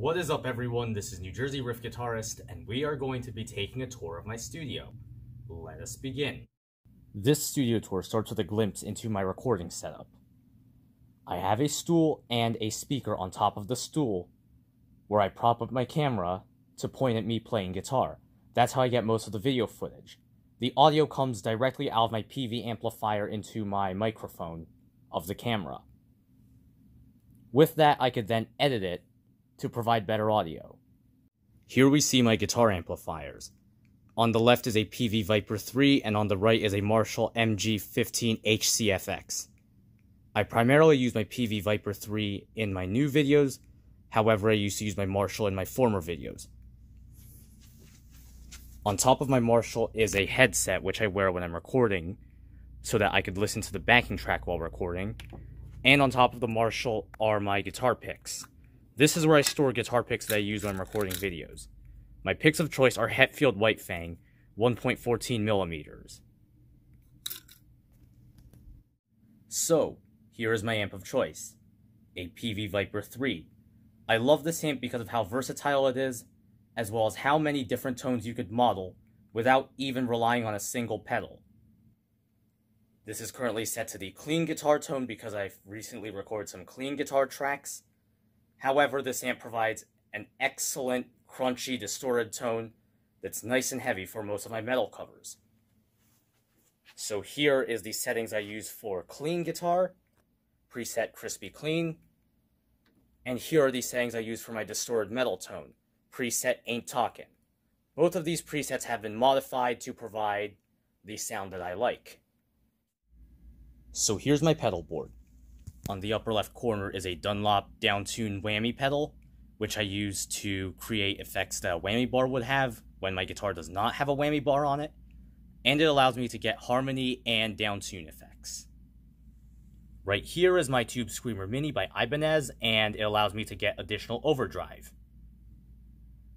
What is up everyone, this is New Jersey Riff Guitarist, and we are going to be taking a tour of my studio. Let us begin. This studio tour starts with a glimpse into my recording setup. I have a stool and a speaker on top of the stool, where I prop up my camera to point at me playing guitar. That's how I get most of the video footage. The audio comes directly out of my Peavey amplifier into my microphone of the camera. With that, I could then edit it to provide better audio. Here we see my guitar amplifiers. On the left is a Peavey Vypyr 3, and on the right is a Marshall MG15 HCFX. I primarily use my Peavey Vypyr 3 in my new videos, however I used to use my Marshall in my former videos. On top of my Marshall is a headset which I wear when I'm recording, so that I could listen to the backing track while recording, and on top of the Marshall are my guitar picks. This is where I store guitar picks that I use when I'm recording videos. My picks of choice are Hetfield White Fang, 1.14 millimeters. So, here is my amp of choice, a Peavey Vypyr 3. I love this amp because of how versatile it is, as well as how many different tones you could model without even relying on a single pedal. This is currently set to the clean guitar tone because I've recently recorded some clean guitar tracks. However, this amp provides an excellent, crunchy, distorted tone that's nice and heavy for most of my metal covers. So here is the settings I use for clean guitar, preset crispy clean, and here are the settings I use for my distorted metal tone, preset ain't talking. Both of these presets have been modified to provide the sound that I like. So here's my pedal board. On the upper left corner is a Dunlop downtuned whammy pedal, which I use to create effects that a whammy bar would have when my guitar does not have a whammy bar on it, and it allows me to get harmony and downtune effects. Right here is my Tube Screamer Mini by Ibanez, and it allows me to get additional overdrive.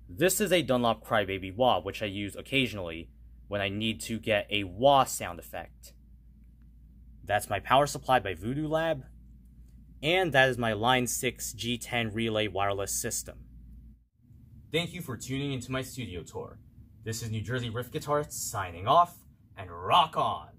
This is a Dunlop Crybaby wah, which I use occasionally when I need to get a wah sound effect. That's my power supply by Voodoo Lab. And that is my Line 6 G10 relay wireless system. Thank you for tuning into my studio tour. This is New Jersey Riff Guitarist signing off, and rock on!